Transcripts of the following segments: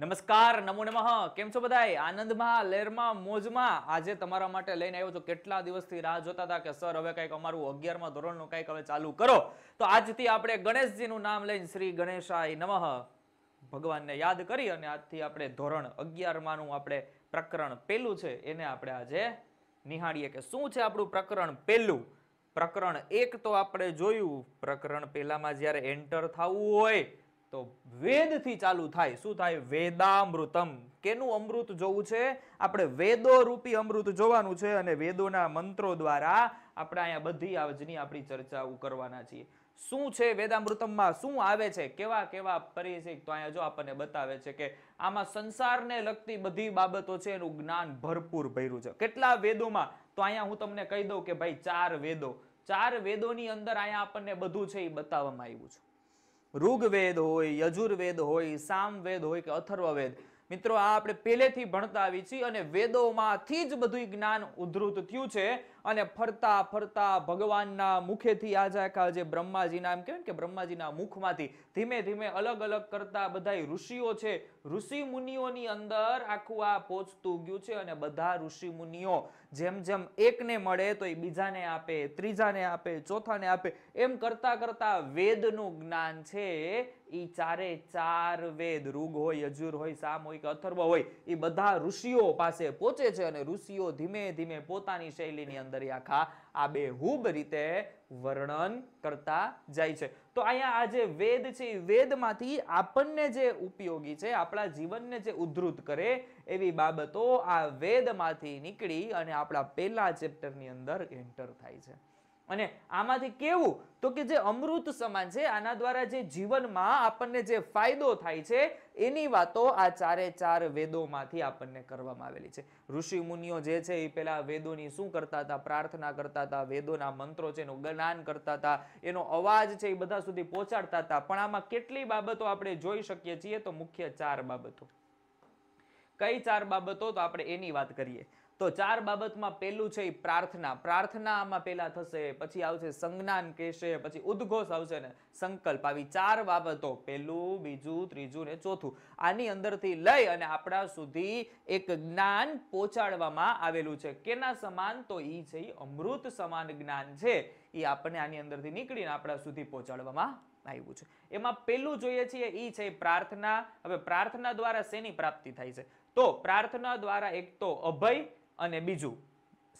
નમસ્કાર, નમો નમઃ. કેમ છો બધાય? આનંદમાં, લહેરમાં, મોજમાં. આજે તમારા માટે લઈને આવ્યો છો. કેટલા દિવસથી રાહ જોતા હતા કે, સર, હવે કંઈક અમારું અગિયારમાં ધોરણનું કંઈક હવે ચાલુ કરો. તો આજથી આપણે ગણેશજીનું નામ લઈને શ્રી ગણેશાય નમઃ ભગવાનને યાદ કરી અને આજથી આપણે ધોરણ અગિયારમાંનું આપણે પ્રકરણ પહેલું છે. એને આપણે આજે નિહાળીએ કે શું છે આપણું પ્રકરણ પહેલું પ્રકરણ એક તો આપણે જોયું. પ્રકરણ પહેલામાં જ્યારે એન્ટર થવું હોય તો વેદથી ચાલુ થાય. શું થાય? વેદામૃતમ. કેનું અમૃત જોવું છે? આપણે વેદો રૂપી અમૃત જોવાનું છે અને વેદોના મંત્રો દ્વારા આપણે અહીંયા બધી આજની આપણી ચર્ચાઓ કરવાના છીએ. શું છે વેદામૃતમમાં? શું આવે છે? કેવા કેવા પરિચય તો અહીંયા જો આપણને બતાવે છે કે આમાં સંસારને લગતી બધી બાબતો છે, એનું જ્ઞાન ભરપૂર ભર્યું છે. કેટલા વેદોમાં? તો અહીંયા હું તમને કહી દઉં કે ભાઈ ચાર વેદો. ચાર વેદોની અંદર અહીંયા આપણને બધું છે એ બતાવવામાં આવ્યું છે. ઋગ્વેદ હોય, યજુર્વેદ હોય, સામવેદ હોય કે અથર્વવેદ. મિત્રો, આ આપણે પહેલેથી ભણતા આવી છીએ અને વેદોમાંથી જ બધું જ્ઞાન ઉદ્ધૃત થયું છે. અને ફરતા ફરતા ભગવાનના મુખેથી આ જે આખા જે બ્રહ્માજીના, એમ કહેવાય કે બ્રહ્માજીના મુખમાંથી ધીમે ધીમે અલગ અલગ કરતા બધા ઋષિઓ છે. ઋષિ મુનિઓની અંદર આખું આ પહોંચતું ગયું છે અને બધા ઋષિ મુનિઓ જેમ જેમ એકને મળે તો એ બીજાને આપે, ત્રીજાને આપે, ચોથાને આપે. એમ કરતા કરતા વેદનું જ્ઞાન છે. એ ચારે ચાર વેદ, ઋગ હોય યજુર હોય, સામ હોય કે અથર્વ હોય એ બધા ઋષિઓ પાસે પહોંચે છે અને ઋષિઓ ધીમે ધીમે પોતાની શૈલીની અંદર એ આખા આબેહૂબ રીતે વર્ણન કરતા જાય છે. તો અહીંયા આ જે વેદ છે વેદમાંથી આપણને જે ઉપયોગી છે, આપણા જીવનને જે ઉદ્ધૃત કરે, એવી બાબતો આ વેદમાંથી નીકળી અને આપણા પહેલા ચેપ્ટરની અંદર એન્ટર થાય છે. અને આમાંથી કેવું? તો કે જે અમૃત સમાન છે, આના દ્વારા જે જીવનમાં આપણને જે ફાયદો થાય છે, એની વાતો આ ચારે ચાર વેદોમાંથી આપણને કરવામાં આવેલી છે. ઋષિ મુનિઓ જે છે, એ પેલા વેદોની શું કરતા હતા? પ્રાર્થના કરતા હતા, વેદોના મંત્રો છે, એનું જ્ઞાન કરતા હતા, એનો અવાજ છે, એ બધા સુધી પહોંચાડતા હતા. પણ આમાં કેટલી બાબતો આપણે જોઈ શકીએ છીએ? તો મુખ્ય ચાર બાબતો. કઈ ચાર બાબતો? તો આપણે એની વાત કરીએ. તો ચાર બાબતમાં પેલું છે એ પ્રાર્થના. પ્રાર્થના આમાં પેલા થશે, પછી આવશે સંજ્ઞાન કહેશે, પછી ઉદ્ઘોષ આવશે ને સંકલ્પ. આવી ચાર બાબતો પેલું બીજું, ત્રીજું ને ચોથું. આની અંદરથી લઈ અને આપણા સુધી એક જ્ઞાન પહોંચાડવામાં આવેલું છે. કેના સમાન? તો ઈ છે અમૃત સમાન જ્ઞાન છે. એ આપણને આની અંદરથી નીકળીને આપણા સુધી પહોંચાડવામાં આવ્યું છે. એમાં પેલું જોઈએ છીએ ઈ છે પ્રાર્થના. હવે પ્રાર્થના દ્વારા શેની પ્રાપ્તિ થાય છે? તો પ્રાર્થના દ્વારા એક તો અભય અને બીજું,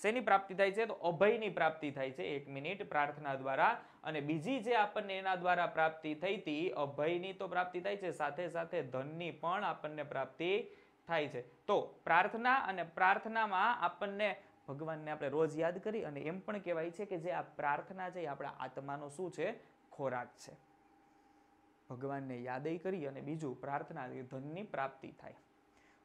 શેની પ્રાપ્તિ થાય છે? તો અભયની પ્રાપ્તિ થાય છે. એક મિનિટ, પ્રાર્થના દ્વારા. અને બીજી જે આપણને એના દ્વારા પ્રાપ્તિ થઈ હતી, અભયની તો પ્રાપ્તિ થાય છે. સાથે સાથે ધનની પણ આપણને પ્રાપ્તિ થાય છે. તો પ્રાર્થના અને પ્રાર્થનામાં આપણને ભગવાનને આપણે રોજ યાદ કરી અને એમ પણ કહેવાય છે કે જે આ પ્રાર્થના છે એ આપણા આત્માનો શું છે? ખોરાક છે. ભગવાનને યાદય કરી અને બીજું પ્રાર્થના, ધનની પ્રાપ્તિ થાય.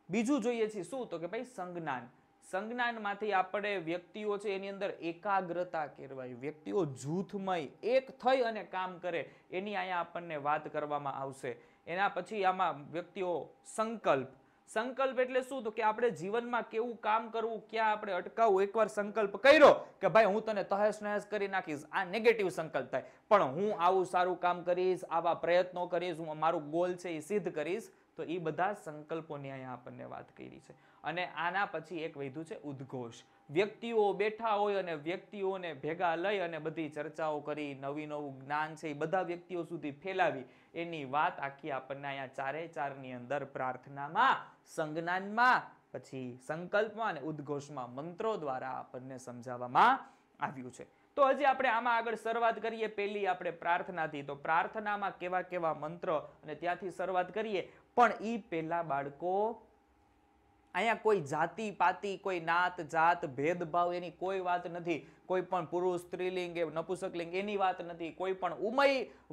બીજું જોઈએ છીએ શું? તો કે ભાઈ સંજ્ઞાન. સંજ્ઞાનમાંથી આપણે વ્યક્તિઓ છે, એની અંદર એકાગ્રતા કહેવાય વ્યક્તિઓ જૂથમય, એક થઈ અને કામ કરે, એની અહીંયા આપણને વાત કરવામાં આવશે. એના પછી આમાં વ્યક્તિઓ સંકલ્પ. સંકલ્પ એટલે શું? તો કે આપણે જીવનમાં કેવું કામ કરવું, ક્યાં આપણે અટકાવવું? એકવાર સંકલ્પ કર્યો કે ભાઈ, હું તને તહેસ નહેસ કરી નાખીશ. આ નેગેટિવ સંકલ્પ થાય. પણ હું આવું સારું કામ કરીશ, આવા પ્રયત્નો કરીશ, હું મારું ગોલ છે એ સિદ્ધ કરીશ. તો એ બધા સંકલ્પોની અહીંયા આપણને વાત કરી છે. અને આના પછી એક વધ્યું છે ઉદ્ઘોષ. વ્યક્તિઓ બેઠા હોય અને વ્યક્તિઓને ભેગા લઈ અને બધી ચર્ચાઓ કરી, નવી નવું જ્ઞાન છે એ બધા વ્યક્તિઓ સુધી ફેલાવી. એની વાત આખી આપણને અહીંયા ચારે ચારની અંદર પ્રાર્થનામાં, સંજ્ઞાનમાં, પછી સંકલ્પમાં અને ઉદ્ઘોષમાં મંત્રો દ્વારા આપણને સમજાવવામાં આવ્યું છે. તો હજી આપણે આમાં આગળ શરૂઆત કરીએ. પહેલી આપણે પ્રાર્થનાથી. તો પ્રાર્થનામાં કેવા કેવા મંત્ર અને ત્યાંથી શરૂઆત કરીએ. પણ એ પહેલાં બાળકો અહીંયા કોઈ જાતિ પાતિ કોઈ નાત જાત ભેદભાવ એની કોઈ વાત નથી. કોઈ પણ પુરુષ, સ્ત્રીલિંગ કે નપુસકલિંગ એની વાત નથી. કોઈ પણ ઉમય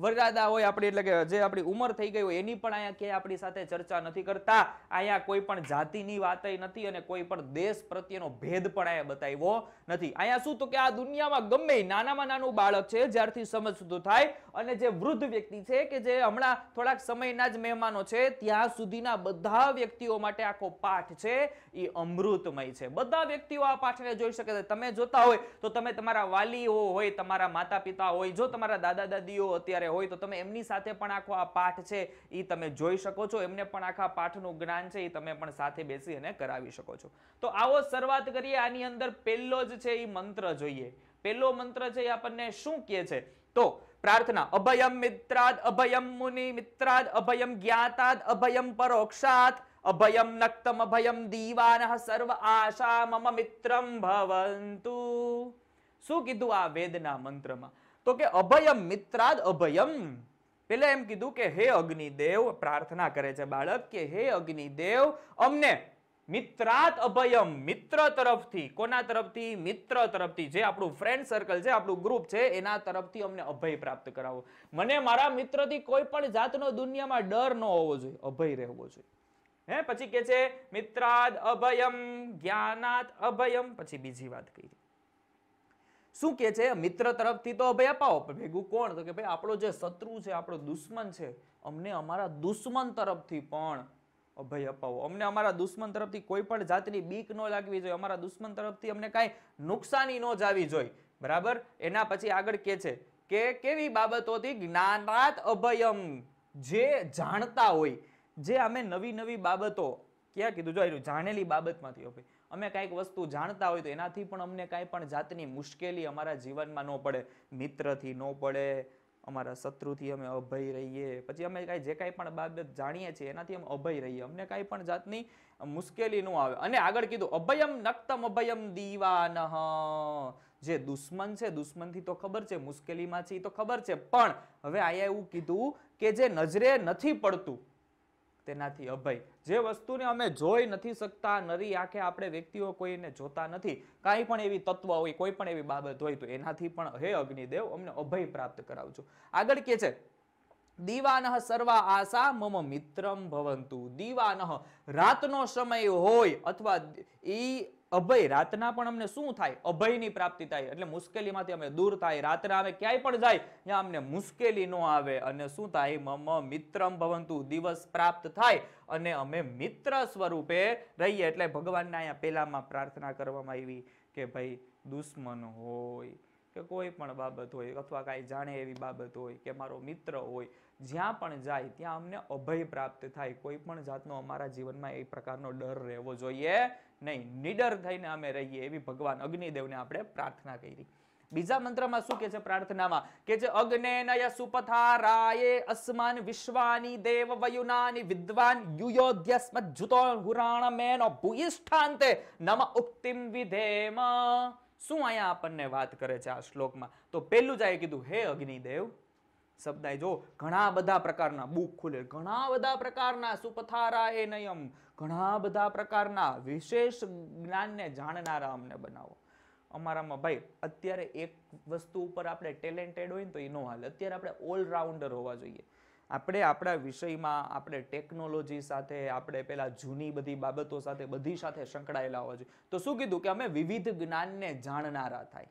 વરરાદા હોય આપણી, એટલે કે જે આપણી ઉંમર થઈ ગઈ હોય, એની પણ અહીંયા ક્યાંય આપણી સાથે ચર્ચા નથી કરતા. અહીંયા કોઈ પણ જાતિની વાત નથી અને કોઈ પણ દેશ પ્રત્યેનો ભેદ પણ અહીંયા બતાવ્યો નથી. અહીંયા શું તો કે આ દુનિયામાં ગમે નાનામાં નાનું બાળક છે, જ્યારથી સમજ સુધી થાય અને જે વૃદ્ધ વ્યક્તિ છે કે જે હમણાં થોડાક સમયના જ મહેમાનો છે, ત્યાં સુધીના બધા વ્યક્તિઓ માટે આખો પાઠ છે એ અમૃતમય છે. બધા વ્યક્તિઓ આ પાઠને જોઈ શકે છે. તમે જોતા હોય તો તમે તમે તમારા વાલીઓ હોય, તમારા માતા પિતા હોય, જો તમારા દાદા દાદીઓ અત્યારે હોય, તો તમે એમની સાથે પણ આખો આ પાઠ છે એ તમે જોઈ શકો છો. એમને પણ આખા પાઠનું જ્ઞાન છે એ તમે પણ સાથે બેસી અને કરાવી શકો છો. તો આવો શરૂઆત કરીએ. આની અંદર પહેલો જ છે એ મંત્ર જોઈએ. પહેલો મંત્ર છે એ આપણને શું કહે છે? તો પ્રાર્થના, અભયમ મિત્રાદ, અભયમ મુનિ મિત્રાદ, અભયમ જ્ઞાતાદ, અભયમ પરોક્ષાત, અભયમ નક્તમ અભયમ દીવાન સર્વ આશા, મમ મિત્રમ ભવંતુ. શું કીધું આ વેદના મંત્રમાં? તો કે અભયમ મિત્રાદ અભયમ. પેલા એમ કીધું કે હે અગ્નિદેવ, પ્રાર્થના કરે છે બાળક કે હે અગ્નિદેવ, અમને મિત્રાત અભયમ, મિત્ર તરફથી, કોના તરફથી? મિત્ર તરફથી. જે આપણું ફ્રેન્ડ સર્કલ છે, આપણું ગ્રુપ છે, એના તરફથી અમને અભય પ્રાપ્ત કરાવો. મને મારા મિત્રથી કોઈ પણ જાતનો દુનિયામાં ડર ન હોવો જોઈએ, અભય રહેવો જોઈએ. હે, પછી કે છે, મિત્રાદ અભયમ જ્ઞાનાત અભયમ, પછી બીજી વાત કરી શું કે છે? મિત્ર તરફથી તો અભય અપાવો. પણ ભેગું કોણ? તો કે ભાઈ આપણો જે શત્રુ છે, આપણો દુશ્મન છે, અમને અમારા દુશ્મન તરફથી પણ અભય અપાવો. અમને અમારા દુશ્મન તરફથી કોઈ પણ જાતની બીક ન લાગવી જોઈએ. અમારા દુશ્મન તરફથી અમને કાંઈ નુકસાની ન જાવી જોઈએ. બરાબર? એના પછી આગળ કે છે કે કેવી બાબતોથી જ્ઞાનાત અભયમ જે જાણતા હોય, જે અમે નવી નવી બાબતો ક્યાં કીધું? જો જાણેલી બાબતમાંથી અભય અમે કાંઈક વસ્તુ જાણતા હોય તો એનાથી પણ અમને કાંઈ પણ જાતની મુશ્કેલી અમારા જીવનમાં ન પડે. મિત્રથી ન પડે, અમારા શત્રુથી અમે અભય રહીએ. પછી અમે કાંઈ જે કાંઈ પણ બાબત જાણીએ છીએ એનાથી અમે અભય રહીએ. અમને કાંઈ પણ જાતની મુશ્કેલી ન આવે. અને આગળ કીધું, અભયમ નક્તમ અભયમ દીવાનહ જે દુશ્મન છે, દુશ્મનથી તો ખબર છે, મુશ્કેલીમાં છે એ તો ખબર છે. પણ હવે આયા એવું કીધું કે જે નજરે નથી પડતું તેનાથી અભય. જે વસ્તુને અમે જોઈ નથી શકતા, નરી આંખે આપણે વ્યક્તિઓ કોઈને જોતા નથી, કાંઈ પણ એવી તત્વ હોય, કોઈ પણ એવી બાબત હોય, તો એનાથી પણ હે અગ્નિદેવ, અમને અભય પ્રાપ્ત કરાવજો. આગળ કે છે, દીવાનઃ સર્વા આશા મમ મિત્રમ ભવંતુ. દીવાન રાતનો સમય હોય અથવા ઈ અભય, રાતના પણ અમને શું થાય? અભયની પ્રાપ્તિ થાય. એટલે મુશ્કેલીમાંથી અમે દૂર થાય. રાતના અમે ક્યાંય પણ જાય, ત્યાં અમને મુશ્કેલી ન આવે. અને શું થાય? મમ મિત્રમ ભવંતુ, દિવસ પ્રાપ્ત થાય અને અમે મિત્ર સ્વરૂપે રહીએ. એટલે ભગવાનને અહીંયા પહેલામાં પ્રાર્થના કરવામાં આવી કે ભાઈ, દુશ્મન હોય કે કોઈ પણ બાબત હોય, અથવા કાંઈ જાણે એવી બાબત હોય કે મારો મિત્ર હોય જ્યાં પણ જાય, ત્યાં અમને અભય પ્રાપ્ત થાય. કોઈ પણ જાતનો અમારા જીવનમાં એ પ્રકારનો ડર રહેવો જોઈએ નહીં. નિડર થઈને અમે રહીએ એવી ભગવાન અગ્નિદેવને આપણે પ્રાર્થના કરી. બીજા મંત્રમાં શું કે છે પ્રાર્થનામાં? કે છે, અગ્નેનય સુપથારાયે અસ્માન વિશ્વાની દેવ વયુનાની વિદ્વાન યુયોધ્યસ્મ જુતો હુરાણમેનો ભૂયિષ્ઠાંતે નમ ઉક્તિમ વિધેમ. શું અહીંયા આપણને વાત કરે છે આ શ્લોકમાં? તો પહેલું જ આ કીધું, હે અગ્નિદેવ શબ્દ અહીં જો ઘણા બધા પ્રકારના બુક ખુલે, ઘણા બધા પ્રકારના સુપથારા એ નયમ, ઘણા બધા પ્રકારના વિશેષ જ્ઞાનને જાણનારા અમને બનાવો. અમારામાં ભાઈ, અત્યારે એક વસ્તુ ઉપર આપણે ટેલેન્ટેડ હોય ને તો એ ન હાલે. અત્યારે આપણે ઓલરાઉન્ડર હોવા જોઈએ. આપણે આપણા વિષયમાં, આપણે ટેકનોલોજી સાથે, આપણે પેલા જૂની બધી બાબતો સાથે બધી સાથે સંકળાયેલા હોવા જોઈએ. તો શું કીધું કે અમે વિવિધ જ્ઞાનને જાણનારા થાય.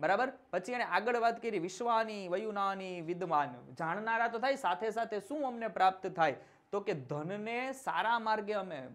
બરાબર? પછી એને આગળ વાત કરી, વિશ્વાની, વયુનાની, વિદ્વાન. જાણનારા તો થાય, સાથે સાથે શું અમને પ્રાપ્ત થાય? તો કે ધનને સારા માર્ગે અમે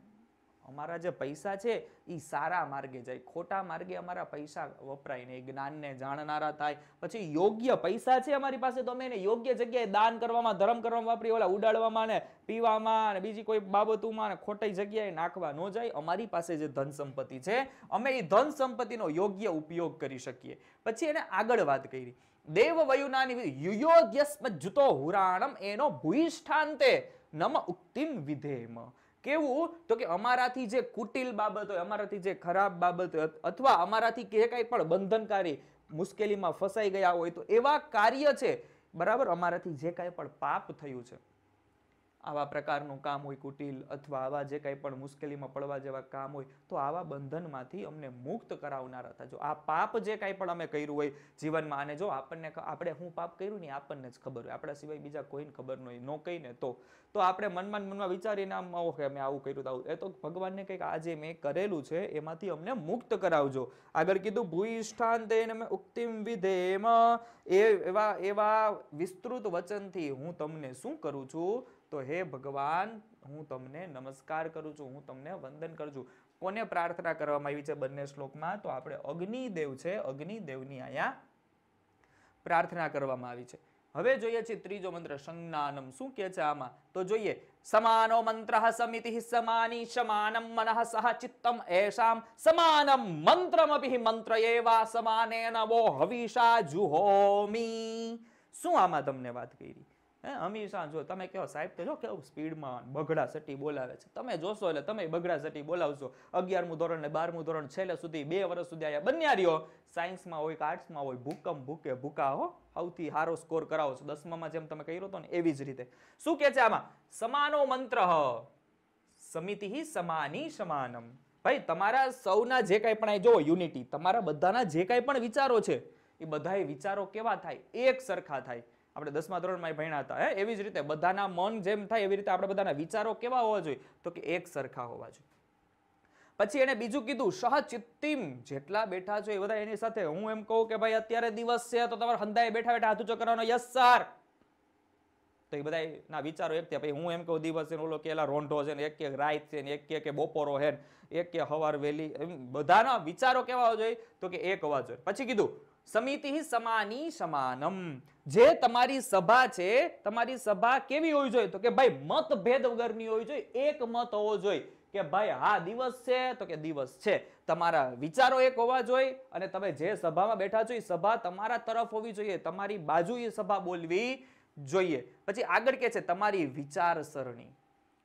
અમારા જે પૈસા છે એ સારા માર્ગે જાય. ખોટા માર્ગે અમારા પૈસા વપરાય નહીં જ્ઞાનને જાણનારા થાય. પછી યોગ્ય પૈસા છે અમારી પાસે, તો અમે એને યોગ્ય જગ્યાએ દાન કરવામાં, ધર્મ કરવામાં વાપરી ઓલા ઉડાડવામાં ને, પીવામાં ને, બીજી કોઈ બાબતોમાં ને, ખોટી જગ્યાએ નાખવા ન જાય. અમારી પાસે જે ધન સંપત્તિ છે, અમે એ ધન સંપત્તિનો યોગ્ય ઉપયોગ કરી શકીએ. પછી એને આગળ વાત કરી. દેવ વયુનાની યુયોગ્યસ્મ જુતો હુરાણમ એનો ભૂષ્ઠાંતે નમ ઉક્તિમ વિધેમ. કેવું? તો કે અમારાથી જે કુટિલ બાબત હોય, અમારાથી જે ખરાબ બાબત હોય, અથવા અમારાથી કે કંઈ પણ બંધનકારી મુશ્કેલીમાં ફસાઈ ગયા હોય, તો એવા કાર્ય છે. બરાબર? અમારાથી જે કાંઈ પણ પાપ થયું છે. આવા પ્રકારનું કામ હોય, કુટિલ અથવા આવા જે કાંઈ પણ મુશ્કેલીમાં પડવા જેવા કામ હોય, તો આવા બંધનમાંથી અમને મુક્ત કરાવનારા હતા. જો આ પાપ જે કાંઈ પણ અમે કર્યું હોય જીવનમાં અને જો આપણને આપણે હું પાપ કર્યું ને આપણને જ ખબર હોય. આપણા સિવાય બીજા કોઈને ખબર ન હોય, ન કહીને તો. તો આપણે મનમાં મનમાં વિચારીને આમ ઓકે મેં આવું કર્યું આવું. એ તો ભગવાનને કંઈક આજે મેં કરેલું છે, એમાંથી અમને મુક્ત કરાવજો. આગળ કીધું ભૂઈષ્ઠાન તેને મેં ઉક્તિમ વિધેમ. એવા એવા વિસ્તૃત વચનથી હું તમને શું કરું છું? તો હે ભગવાન, હું તમને નમસ્કાર કરું છું, હું તમને વંદન કરું છું. કોને પ્રાર્થના કરવામાં આવી છે બંને શ્લોકમાં? તો આપણે અગ્નિદેવ છે, અગ્નિદેવની અહીંયા પ્રાર્થના કરવામાં આવી છે. હવે જોઈએ છે ત્રીજો મંત્ર, સંજ્ઞાનમ. શું કે છે આમાં? તો જોઈએ, સમાનો મંત્ર સમિતિ સમાની સમાનમ મનઃ સહ ચિત્તમ એશામ સમાનમ મંત્રમપી મંત્ર એવા સમાને નવો હવિષા જુહોમી શું આમાં તમને વાત કરી? હે હંમેશા જો તમે કહો, સાહેબ, તો જો કેવું સ્પીડમાં બગડા સટી બોલાવે છે. તમે જોશો એટલે તમે બગડા સટી બોલાવશો. અગિયારમું ધોરણ ને બારમું ધોરણ છેલ્લે સુધી, બે વર્ષ સુધી અહીંયા બન્યા રહ્યો. સાયન્સમાં હોય કે આર્ટ્સમાં હોય, ભૂકંપ ભૂકે ભૂકા, હો, સૌથી સારો સ્કોર કરાવો છો. દસમામાં જેમ તમે કર્યો હતો ને, એવી જ રીતે. શું કે છે આમાં? સમાનો મંત્ર સમિતિ સમાની સમાનમ. ભાઈ, તમારા સૌના જે કાંઈ પણ જો યુનિટી, તમારા બધાના જે કાંઈ પણ વિચારો છે, એ બધા વિચારો કેવા થાય? એક સરખા થાય. આપણે દસમા ધોરણમાં ભણ્યા હતા, હે? એવી જ રીતે બધાના મન જેમ થાય એવી રીતે આપણે બધાના વિચારો કેવા હોવા જોઈએ? તો કે એક સરખા હોવા જોઈએ. પછી એને બીજું કીધું સહચિત્તિમ જેટલા બેઠા છો એ બધા એની સાથે. હું એમ કહું કે ભાઈ, અત્યારે દિવસ છે, તો તમારે હંદાએ બેઠા બેઠા હાથ ઊંચો કરવાનો યસ સર. તો એ બધા ના વિચારો એક થયા. પછી હું એમ કહું, દિવસ છે ઓલો કેલા રોંઢો છે ને, એક કે રાત છે એક કે બપોરો ને, એક કે હવાર વેલી. એમ બધાના વિચારો કેવા હોવા જોઈએ? તો કે એક હોવા જોઈએ. પછી કીધું સમિતિ સમાની સમાનમ. જે તમારી સભા છે, તમારી સભા કેવી હોવી જોઈએ? તો કે ભાઈ, મતભેદ વગરની હોવી જોઈએ, એક મત હોવો જોઈએ. કે ભાઈ, હા, દિવસ છે, તો કે દિવસ છે. તમારા વિચારો એક હોવા જોઈએ અને તમે જે સભામાં બેઠા છો, એ સભા તમારા તરફ હોવી જોઈએ. તમારી બાજુ એ સભા બોલવી જોઈએ. પછી આગળ કે છે તમારી વિચારસરણી.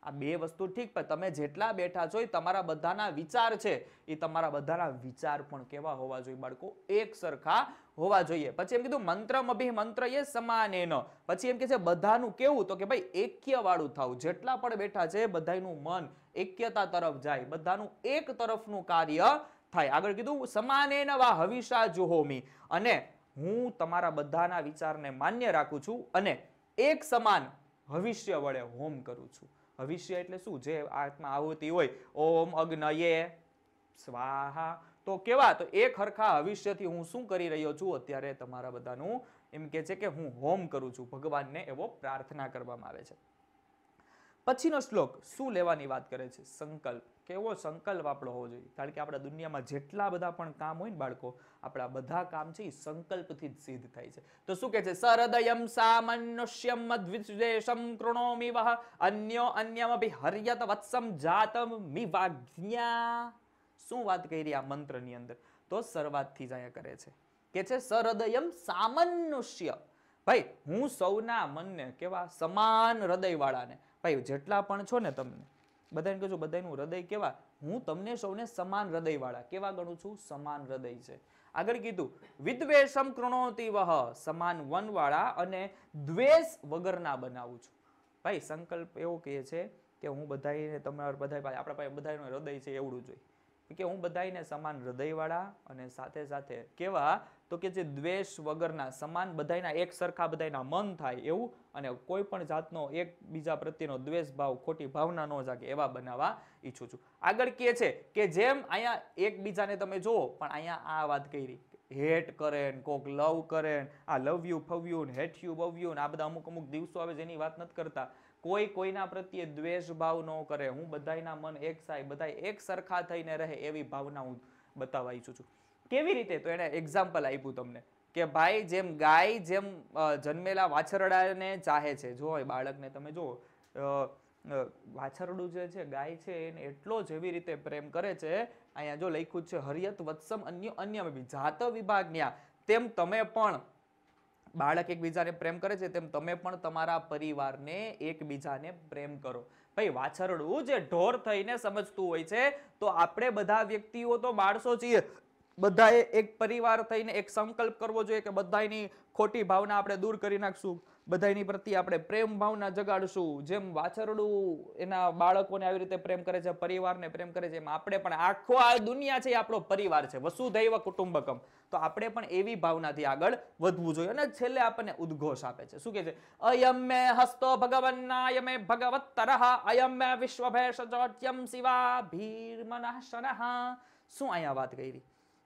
આ બે વસ્તુ ઠીક, પણ તમે જેટલા બેઠા છો એ તમારા બધાના વિચાર છે. એ તમારા બધાના વિચાર પણ કેવા હોવા જોઈએ બાળકો? એક સરખા હોવા જોઈએ. પછી એમ કીધું, મંત્રમ મંત્ર એ એનો પછી એમ કે છે, બધાનું કેવું? તો કે, ભાઈ એક્ય વાળું થવું. જેટલા પણ બેઠા છે બધાનું મન એક્યતા તરફ જાય. બધાનું એક તરફનું કાર્ય થાય. આગળ કીધું, સમાનેન વા હવિષા જુહોમી. અને હું તમારા બધાના વિચારને માન્ય રાખું છું અને એક સમાન ભવિષ્ય વડે હોમ કરું છું. ભવિષ્ય એટલે શું? જે આત્મા આહુતિ હોય, ઓમ અગ્નયે. સ્વાહા. તો કેવા? તો એક હરખા ભવિષ્યથી હું શું કરી રહ્યો છું? અત્યારે તમારા બધાનું એમ કે છે કે હું હોમ કરું છું. ભગવાનને એવો પ્રાર્થના કરવામાં આવે છે. પછીનો શ્લોક શું લેવાની વાત કરે છે? સંકલ્પ. કેવો સંકલ્પ આપણો હોવો જોઈએ? કારણ કે આપણા દુનિયામાં જેટલા બધા પણ કામ હોય ને બાળકો, આપણા બધા કામ છે એ સંકલ્પથી જ સિદ્ધ થાય છે. તો શું કહે છે? સરદયમ સામનુષ્યમ મદ્વિદ્વેષમ કૃણોમિ વહ અન્યો અન્યમપી હર્યત વત્સમ જાતમ મિવાજ્ઞા. શું વાત કરી આ મંત્રની અંદર? તો શરૂઆતથી જ અહીંયા કરે છે. કે છે, સરદયમ સામનુષ્ય ભાઈ, હું સૌના મનને કેવા સમાન હૃદયવાળાને ભાઈ, જેટલા પણ છો ને તમને, બધાને કહું છું બધાનું હૃદય કેવા? હું તમને સૌને સમાન હૃદયવાળા, કેવા ગણું છું? સમાન હૃદય છે. આગળ કીધું, વિદ્વેષમ કૃણોતિ વહ સમાન વનવાળા અને દ્વેષ વગરના બનાવું છું. ભાઈ, સંકલ્પ એવો કહે છે કે હું બધાને તમારા બધા પાસે, આપણા પાસે બધાનું હૃદય છે, એવડું જોઈએ. કે હું બધાને સમાન હૃદયવાળા અને સાથે સાથે કેવા? તો કે જે દ્વેષ વગરના સમાન બધાયના એક સરખા બધાયના મન થાય એવું અને કોઈ પણ જાતનો એકબીજા પ્રત્યેનો દ્વેષ ભાવ, ખોટી ભાવના ન જાગે એવા બનાવવા ઈચ્છું છું. આગળ કહે છે કે જેમ અહીંયા એકબીજાને તમે જુઓ, પણ અહીંયા આ વાત કરી, હેટ કરે ને કોક લવ કરે ને આ લવ યુ ફવ્યું ને હેટ યુ બવ્યુ ને આ બધા અમુક અમુક દિવસો આવે જેની વાત નથી કરતા. કોઈ કોઈના પ્રત્યે દ્વેષ ભાવ ન કરે. હું બધાયના મન એક સાય, બધાય એક સરખા થઈને રહે એવી ભાવના હું બતાવવા ઈચ્છું છું. કેવી રીતે તો એને એક્ઝામ્પલ આપ્યું તમને? કે ભાઈ જેમ ગાય જેમ જન્મેલા વાછરડાને ચાહે છે. જો એ બાળકને તમે અ, વાછરડું જે છે ગાય છે એને એટલો જ એવી રીતે પ્રેમ કરે છે અહીંયા જો લખ્યું છે હરિયત વત્સમ અન્ય અન્ય જાત વિભાગન્યા તેમ તમે પણ બાળક એકબીજાને પ્રેમ કરે છે તેમ તમે પણ તમારા પરિવારને એકબીજાને પ્રેમ કરો. ભાઈ વાછરડું જે ઢોર થઈને સમજતું હોય છે તો આપણે બધા વ્યક્તિઓ તો માણસો છીએ. બધાએ એક પરિવાર થઈને એક સંકલ્પ કરવો જોઈએ કે બધાની ખોટી ભાવના આપણે દૂર કરી નાખશું. બધાની પ્રત્યે આપણે પ્રેમ ભાવના જગાડશું. જેમ વાછરડું એના બાળકોને આવી રીતે પ્રેમ કરે છે, પરિવારને પ્રેમ કરે છે, એમ આપણે પણ આખો આ દુનિયા છે એ આપણો પરિવાર છે, વસુધૈવ કુટુંબકમ. તો આપણે પણ એવી ભાવનાથી આગળ વધવું જોઈએ અને છેલ્લે આપણને ઉદ્ઘોષ આપે છે. શું કે છે? અયમ મે હસ્તો ભગવન્નાય મે ભગવત્તરઃ અયમ મે વિશ્વભેષજોટ્યમ શિવા ભીર્મનઃ શનઃ. શું અહીંયા વાત કરી?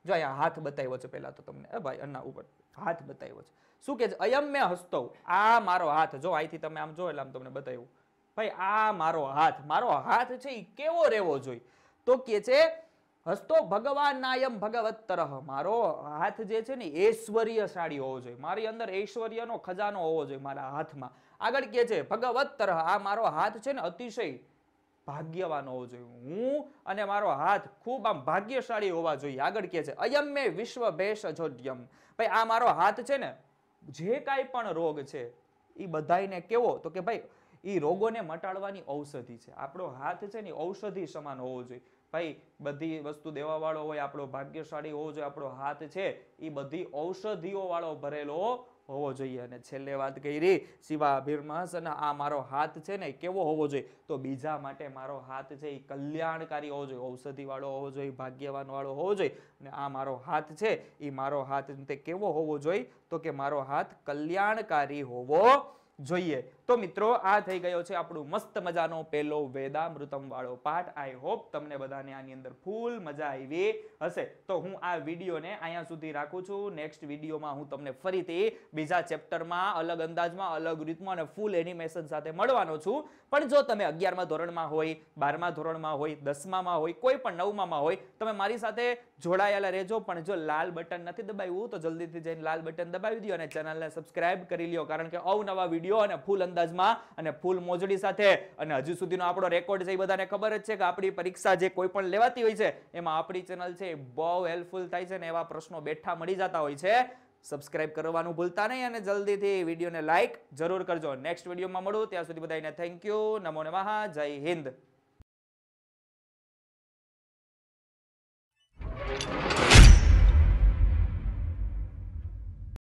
જો અહીંયા હાથ બતાવ્યો છે પહેલાં તો તમને. એ ભાઈ, અન્ના ઉપર. હાથ બતાવ્યો છે. શું કે છે? અયમ મેં હસતો. આ મારો હાથ. જો અહીંથી તમે આમ જો એટલે આમ તમને બતાવ્યું. ભાઈ, આ મારો હાથ. મારો હાથ છે એ કેવો રહેવો જોઈએ? તો કે છે, હસ્તો ભગવાન નાયમ ભગવત્તર. મારો હાથ જે છે ને, ઐશ્વર્યશાળી હોવો જોઈએ. મારી અંદર ઐશ્વર્યનો ખજાનો હોવો જોઈએ મારા હાથમાં. આગળ કે છે, ભગવત્તર. આ મારો હાથ છે ને, અતિશય ભાગ્યવાન હોવો જોઈએ. હું અને મારો હાથ ખૂબ આમ ભાગ્યશાળી હોવા જોઈએ. આગળ કે છે અયમ મે વિશ્વ ભેષજોડ્યમ ભાઈ, આ મારો હાથ છે ને, જે કાંઈ પણ રોગ છે એ બધાયને કેવો? તો કે ભાઈ એ રોગોને મટાડવાની ઔષધિ છે. આપણો હાથ છે ને ઔષધિ સમાન હોવો જોઈએ. ભાઈ, બધી વસ્તુ દેવાવાળો હોય, આપણો ભાગ્યશાળી હોવો જોઈએ. આપણો હાથ છે એ બધી ઔષધિઓ વાળો ભરેલો હોવો જોઈએ. અને છેલ્લે વાત કરી શિવા ભીરમાસ અને આ મારો હાથ છે ને કેવો હોવો જોઈએ? તો બીજા માટે મારો હાથ છે એ કલ્યાણકારી હોવો જોઈએ. ઔષધિવાળો હોવો જોઈએ ભાગ્યવાન વાળો હોવો જોઈએ. અને આ મારો હાથ છે એ મારો હાથ તે કેવો હોવો જોઈએ? તો કે મારો હાથ કલ્યાણકારી હોવો જોઈએ. તો મિત્રો, આ થઈ ગયો છે આપણું મસ્ત મજાનો પહેલો વેદામૃતમ વાળો પાઠ. આઈ હોપ તમને બધાને આની અંદર ફૂલ મજા આવી હશે. તો હું આ વિડીયોને અહીંયા સુધી રાખું છું. નેક્સ્ટ વિડીયોમાં હું તમને ફરીથી બીજા ચેપ્ટરમાં અલગ અંદાજમાં, અલગ રીતમાં અને ફૂલ એનિમેશન સાથે મળવાનો છું. પણ જો તમે અગિયારમા ધોરણમાં હોય, બારમા ધોરણમાં હોય, દસમામાં હોય, કોઈ પણ નવમામાં હોય, તમે મારી સાથે જોડાયેલા રહેજો. પણ જો લાલ બટન નથી દબાવ્યું તો જલ્દીથી જઈને લાલ બટન દબાવી દો અને ચેનલને સબસ્ક્રાઇબ કરી લ્યો. કારણ કે અવનવા વીડિયો અને ફૂલ અંદાજમાં અને ફૂલ મોજડી સાથે અને હજુ સુધીનો આપણો રેકોર્ડ છે એ બધાને ખબર જ છે કે આપણી પરીક્ષા જે કોઈ પણ લેવાતી હોય છે, એમાં આપણી ચેનલ છે એ બહુ હેલ્પફુલ થાય છે ને એવા પ્રશ્નો બેઠા મળી જતા હોય છે. સબસ્ક્રાઇબ કરવાનું ભૂલતા નહીં અને જલ્દીથી વિડીયોને લાઇક જરૂર કરજો. નેક્સ્ટ વિડીયોમાં મળું. ત્યાં સુધી બધાને થેન્ક યુ નમો નમઃ. જય હિન્દ. you